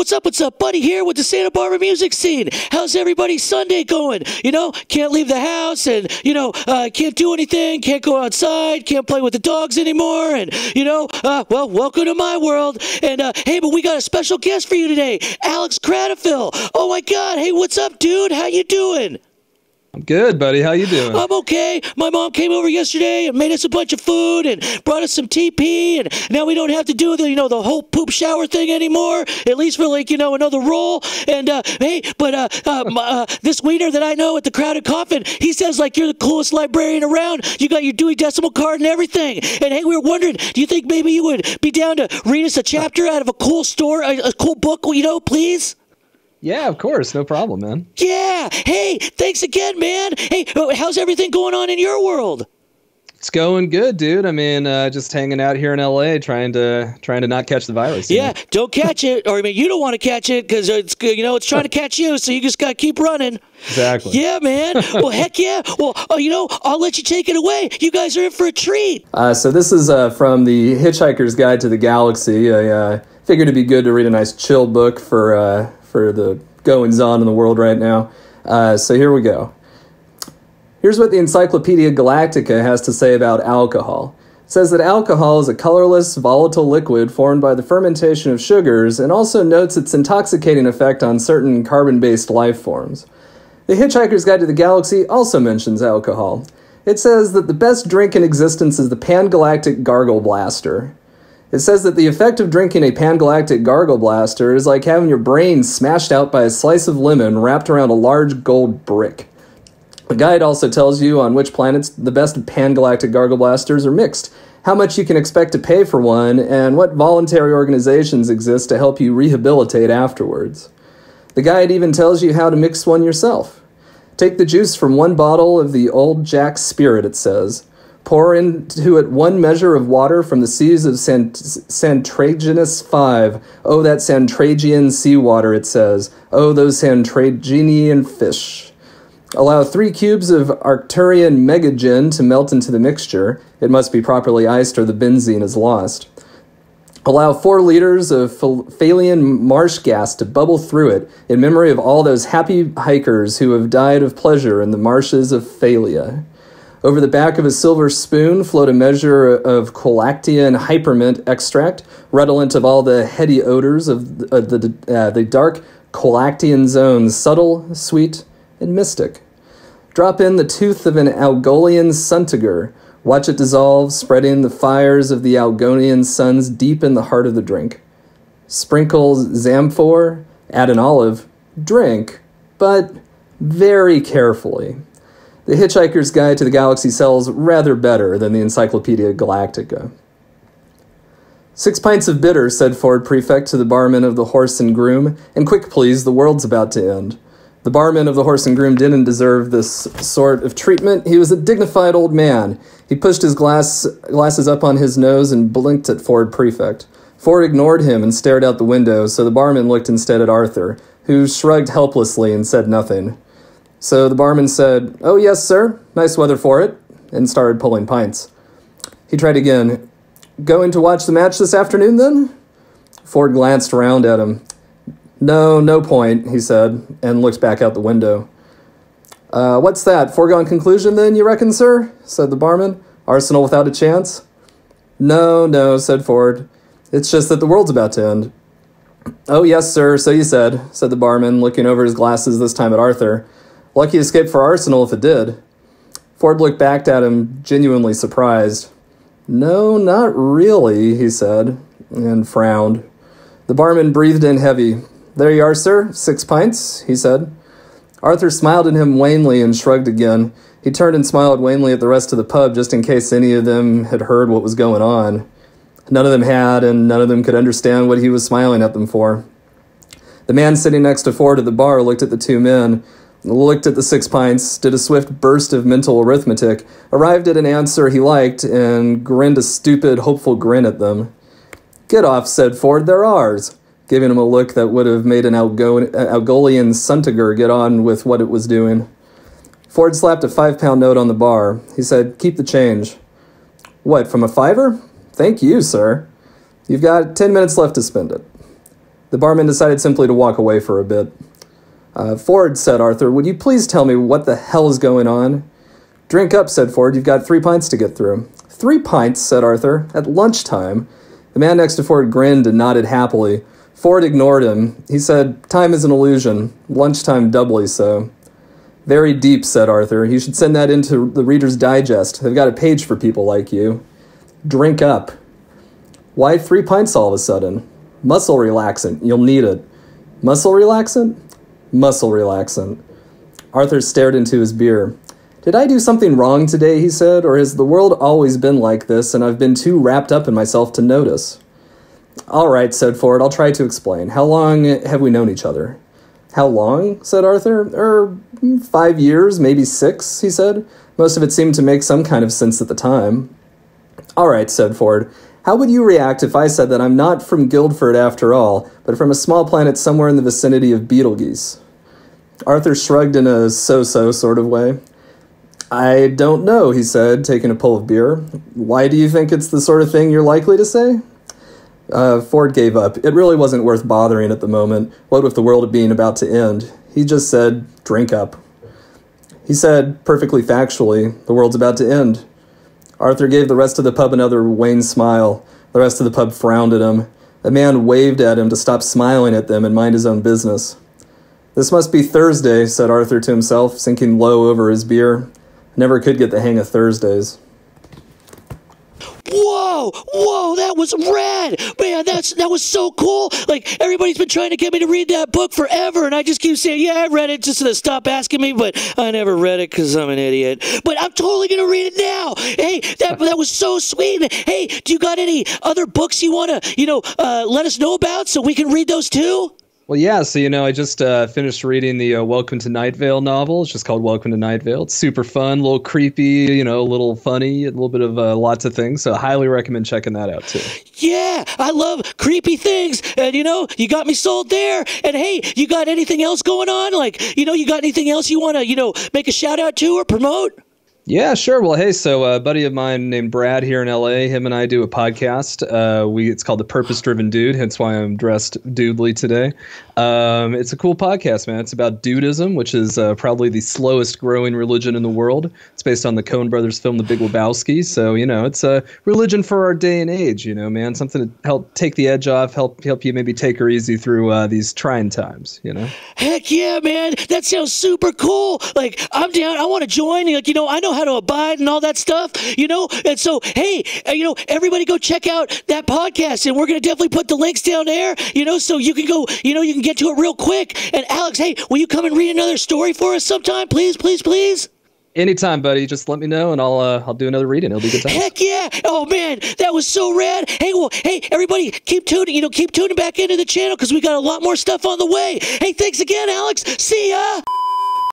what's up? What's up? Buddy here with the Santa Barbara music scene. How's everybody's Sunday going? You know, can't leave the house and, you know, uh, can't do anything, can't go outside, can't play with the dogs anymore. And, you know, uh, well, welcome to my world. And, uh, hey, but we got a special guest for you today, Alex Kratofil. Oh my God. Hey, what's up, dude? How you doing? I'm good, buddy. How you doing? I'm okay. My mom came over yesterday and made us a bunch of food and brought us some TP, and now we don't have to do the you know the whole poop shower thing anymore. At least for like you know another roll. And uh, hey, but uh, uh, uh, this wiener that I know at the Crowded Coffin, he says like you're the coolest librarian around. You got your Dewey Decimal Card and everything. And hey, we were wondering, do you think maybe you would be down to read us a chapter out of a cool store, a, a cool book, you know, please? Yeah, of course. No problem, man. Yeah. Hey, thanks again, man. Hey, how's everything going on in your world? It's going good, dude. I mean, uh, just hanging out here in LA, trying to trying to not catch the virus. Yeah, know? don't catch it, or I mean, you don't want to catch it because it's you know it's trying to catch you, so you just got to keep running. Exactly. Yeah, man. Well, heck yeah. Well, uh, you know, I'll let you take it away. You guys are in for a treat. Uh, so this is uh, from the Hitchhiker's Guide to the Galaxy. I uh, figured it'd be good to read a nice chill book for uh, for the goings on in the world right now. Uh, so here we go. Here's what the Encyclopedia Galactica has to say about alcohol. It says that alcohol is a colorless, volatile liquid formed by the fermentation of sugars and also notes its intoxicating effect on certain carbon based life forms. The Hitchhiker's Guide to the Galaxy also mentions alcohol. It says that the best drink in existence is the Pangalactic Gargle Blaster. It says that the effect of drinking a Pangalactic Gargle Blaster is like having your brain smashed out by a slice of lemon wrapped around a large gold brick. The guide also tells you on which planets the best Pangalactic Gargle Blasters are mixed, how much you can expect to pay for one, and what voluntary organizations exist to help you rehabilitate afterwards. The guide even tells you how to mix one yourself. Take the juice from one bottle of the Old Janx Spirit, it says. Pour into it one measure of water from the seas of Sant- Santraginus 5. Oh, that Santragian seawater, it says. Oh, those Santragian fish. Allow three cubes of Arcturian megagin to melt into the mixture. It must be properly iced or the benzene is lost. Allow four liters of Fallian marsh gas to bubble through it in memory of all those happy hikers who have died of pleasure in the marshes of Fallia. Over the back of a silver spoon float a measure of Colactian hypermint extract, redolent of all the heady odors of uh, the, uh, the dark Colactian zones, subtle, sweet, and mystic. Drop in the tooth of an Algolian suntiger. Watch it dissolve, spreading the fires of the Algolian suns deep in the heart of the drink. Sprinkle Zamphuor, add an olive, drink, but very carefully. The Hitchhiker's Guide to the Galaxy sells rather better than the Encyclopedia Galactica. Six pints of bitter, said Ford Prefect to the barman of the Horse and Groom, and quick, please, the world's about to end. The barman of the Horse and Groom didn't deserve this sort of treatment. He was a dignified old man. He pushed his glass, glasses up on his nose and blinked at Ford Prefect. Ford ignored him and stared out the window, so the barman looked instead at Arthur, who shrugged helplessly and said nothing. So the barman said, Oh, yes, sir. Nice weather for it, and started pulling pints. He tried again. Going to watch the match this afternoon, then? Ford glanced around at him. No, no point, he said, and looked back out the window. Uh, what's that? Foregone conclusion, then, you reckon, sir? said the barman. Arsenal without a chance? No, no, said Ford. It's just that the world's about to end. Oh, yes, sir, so you said, said the barman, looking over his glasses this time at Arthur. Lucky escape for Arsenal if it did. Ford looked back at him, genuinely surprised. No, not really, he said, and frowned. The barman breathed in heavy. There you are, sir. Six pints, he said. Arthur smiled at him wanly and shrugged again. He turned and smiled wanly at the rest of the pub just in case any of them had heard what was going on. None of them had, and none of them could understand what he was smiling at them for. The man sitting next to Ford at the bar looked at the two men, looked at the six pints, did a swift burst of mental arithmetic, arrived at an answer he liked, and grinned a stupid, hopeful grin at them. Get off, said Ford, they're ours, giving him a look that would have made an Algo- Algolian Suntiger get on with what it was doing. Ford slapped a five pound note on the bar. He said, Keep the change. What, from a fiver? Thank you, sir. You've got ten minutes left to spend it. The barman decided simply to walk away for a bit. Uh, Ford, said Arthur, would you please tell me what the hell is going on? Drink up, said Ford. You've got three pints to get through. Three pints, said Arthur. At lunchtime. The man next to Ford grinned and nodded happily. Ford ignored him. He said, Time is an illusion. Lunchtime doubly so. Very deep, said Arthur. You should send that into the Reader's Digest. They've got a page for people like you. Drink up. Why three pints all of a sudden? Muscle relaxant. You'll need it. Muscle relaxant? Muscle relaxant. Arthur stared into his beer. Did I do something wrong today, he said, or has the world always been like this and I've been too wrapped up in myself to notice? All right, said Ford, I'll try to explain. How long have we known each other? How long? said Arthur. Er, five years, maybe six, he said. Most of it seemed to make some kind of sense at the time. All right, said Ford. How would you react if I said that I'm not from Guildford after all, but from a small planet somewhere in the vicinity of Betelgeuse? Arthur shrugged in a so so sort of way. I don't know, he said, taking a pull of beer. Why do you think it's the sort of thing you're likely to say? Uh, Ford gave up. It really wasn't worth bothering at the moment. What with the world being about to end? He just said, drink up. He said, perfectly factually, the world's about to end. Arthur gave the rest of the pub another wan smile. The rest of the pub frowned at him. A man waved at him to stop smiling at them and mind his own business. This must be Thursday, said Arthur to himself, sinking low over his beer. Never could get the hang of Thursdays. Whoa, whoa, that was rad, man. That's that was so cool. Like everybody's been trying to get me to read that book forever, and I just keep saying, yeah, I read it, just to stop asking me. But I never read it because I'm an idiot. But I'm totally gonna read it now. Hey, that that was so sweet. Hey, do you got any other books you wanna, you know, uh, let us know about so we can read those too? Well, yeah. So you know, I just uh, finished reading the uh, Welcome to Night Vale novel. It's just called Welcome to Night Vale. It's super fun, a little creepy, you know, a little funny, a little bit of uh, lots of things. So I highly recommend checking that out too. Yeah, I love creepy things, and you know, you got me sold there. And hey, you got anything else going on? Like, you know, you got anything else you want to, you know, make a shout out to or promote? Yeah, sure. Well, hey, so a buddy of mine named Brad here in LA, him and I do a podcast. Uh, we it's called the Purpose Driven Dude, hence why I'm dressed dudely today. Um, it's a cool podcast, man. It's about dudism, which is uh, probably the slowest growing religion in the world. It's based on the Coen Brothers film The Big Lebowski, so you know it's a religion for our day and age. You know, man, something to help take the edge off, help help you maybe take her easy through uh, these trying times. You know. Heck yeah, man! That sounds super cool. Like I'm down. I want to join. Like you know, I know how to abide and all that stuff. You know, and so hey, uh, you know, everybody go check out that podcast, and we're gonna definitely put the links down there. You know, so you can go. You know, you can get to it real quick. And Alex, hey, will you come and read another story for us sometime, please, please, please? Anytime, buddy. Just let me know, and I'll uh, I'll do another reading. It'll be good time. Heck yeah! Oh man, that was so rad. Hey, well, hey, everybody, keep tuning. You know, keep tuning back into the channel because we got a lot more stuff on the way. Hey, thanks again, Alex. See ya.